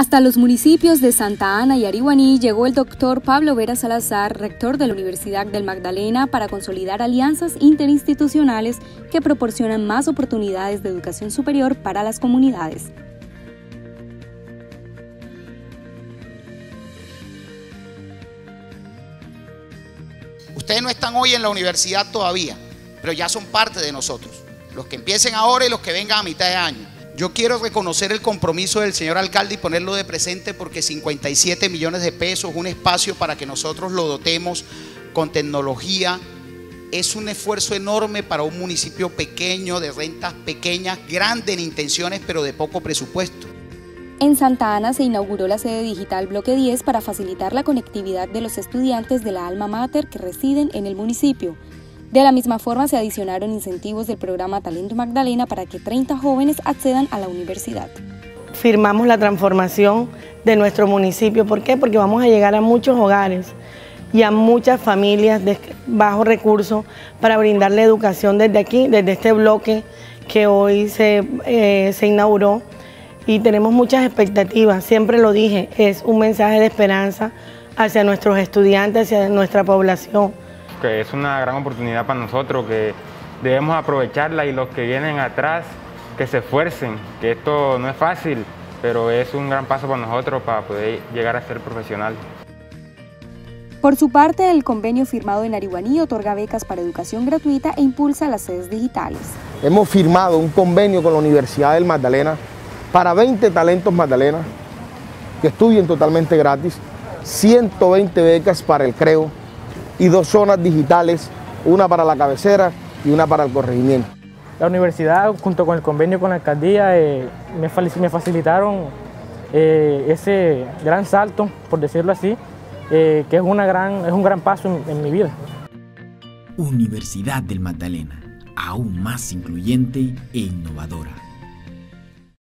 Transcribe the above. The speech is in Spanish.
Hasta los municipios de Santa Ana y Arihuaní llegó el doctor Pablo Vera Salazar, rector de la Universidad del Magdalena, para consolidar alianzas interinstitucionales que proporcionan más oportunidades de educación superior para las comunidades. Ustedes no están hoy en la universidad todavía, pero ya son parte de nosotros. Los que empiecen ahora y los que vengan a mitad de año. Yo quiero reconocer el compromiso del señor alcalde y ponerlo de presente porque 57 millones de pesos, un espacio para que nosotros lo dotemos con tecnología, es un esfuerzo enorme para un municipio pequeño, de rentas pequeñas, grande en intenciones, pero de poco presupuesto. En Santa Ana se inauguró la sede digital Bloque 10 para facilitar la conectividad de los estudiantes de la Alma Mater que residen en el municipio. De la misma forma, se adicionaron incentivos del programa Talento Magdalena para que 30 jóvenes accedan a la universidad. Firmamos la transformación de nuestro municipio. ¿Por qué? Porque vamos a llegar a muchos hogares y a muchas familias de bajos recursos para brindarle educación desde aquí, desde este bloque que hoy se, eh, se inauguró. Y tenemos muchas expectativas, siempre lo dije, es un mensaje de esperanza hacia nuestros estudiantes, hacia nuestra población que es una gran oportunidad para nosotros, que debemos aprovecharla y los que vienen atrás, que se esfuercen, que esto no es fácil, pero es un gran paso para nosotros para poder llegar a ser profesional. Por su parte, el convenio firmado en Arihuaní otorga becas para educación gratuita e impulsa las sedes digitales. Hemos firmado un convenio con la Universidad del Magdalena para 20 talentos Magdalena que estudien totalmente gratis, 120 becas para el CREO, y dos zonas digitales, una para la cabecera y una para el corregimiento. La universidad, junto con el convenio con la alcaldía, eh, me, facilitaron eh, ese gran salto, por decirlo así, eh, que es, una gran, es un gran paso en, en mi vida. Universidad del Magdalena, aún más incluyente e innovadora.